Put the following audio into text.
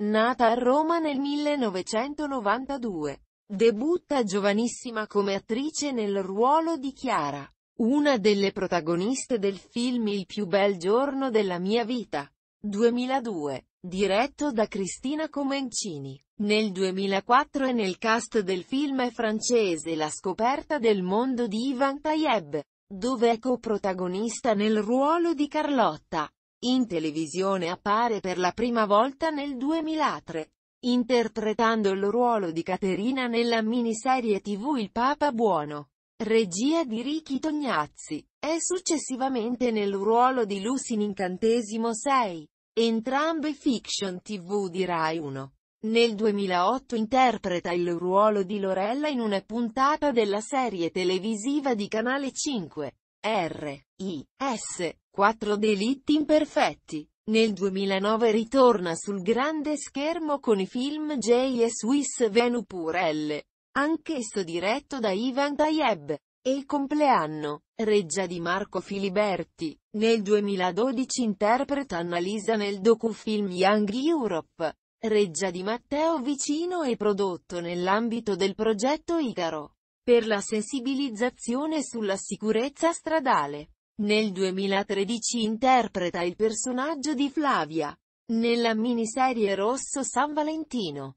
Nata a Roma nel 1992. Debutta giovanissima come attrice nel ruolo di Chiara, una delle protagoniste del film Il più bel giorno della mia vita. 2002. Diretto da Cristina Comencini. Nel 2004 è nel cast del film francese La scoperta del mondo di Ivan Tayeb, dove è coprotagonista nel ruolo di Carlotta. In televisione appare per la prima volta nel 2003 interpretando il ruolo di Caterina nella miniserie tv Il Papa Buono, regia di Ricky Tognazzi, e successivamente nel ruolo di Lucy in Incantesimo 6, entrambe fiction tv di Rai 1. Nel 2008 interpreta il ruolo di Lorella in una puntata della serie televisiva di Canale 5, R, I, S, 4 Delitti Imperfetti. Nel 2009 ritorna sul grande schermo con i film J e Swiss Venu Purelle, anch'esso diretto da Ivan Tayeb, e Il compleanno, reggia di Marco Filiberti. Nel 2012 interpreta Annalisa nel docufilm Young Europe, reggia di Matteo Vicino e prodotto nell'ambito del progetto Icaro, per la sensibilizzazione sulla sicurezza stradale. Nel 2013 interpreta il personaggio di Flavia, nella miniserie Rosso San Valentino.